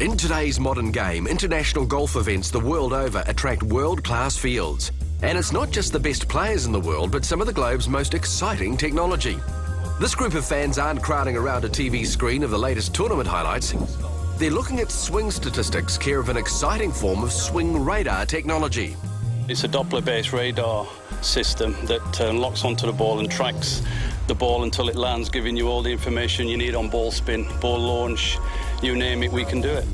In today's modern game, international golf events the world over attract world-class fields. And it's not just the best players in the world, but some of the globe's most exciting technology. This group of fans aren't crowding around a TV screen of the latest tournament highlights. They're looking at swing statistics, care of an exciting form of swing radar technology. It's a Doppler-based radar system that uh, locks onto the ball and tracks the ball until it lands, giving you all the information you need on ball spin, ball launch, you name it, we can do it.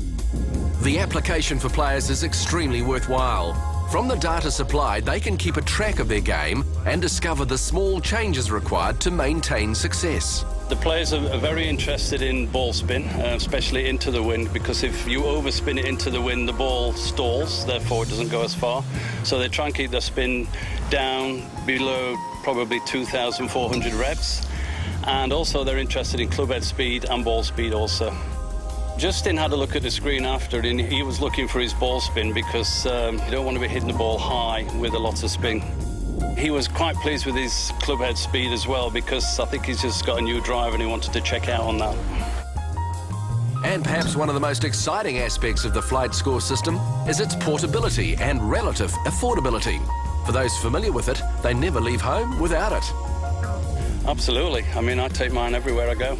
The application for players is extremely worthwhile. From the data supplied, they can keep a track of their game and discover the small changes required to maintain success. The players are very interested in ball spin, uh, especially into the wind, because if you overspin it into the wind, the ball stalls, therefore it doesn't go as far. So they try and keep the spin down below probably 2,400 reps. And also they're interested in club head speed and ball speed also. Justin had a look at the screen after and he was looking for his ball spin because um, you don't want to be hitting the ball high with a lot of spin. He was quite pleased with his club head speed as well because I think he's just got a new drive and he wanted to check out on that. And perhaps one of the most exciting aspects of the Flight Scope system is its portability and relative affordability. For those familiar with it, they never leave home without it. Absolutely. I mean, I take mine everywhere I go.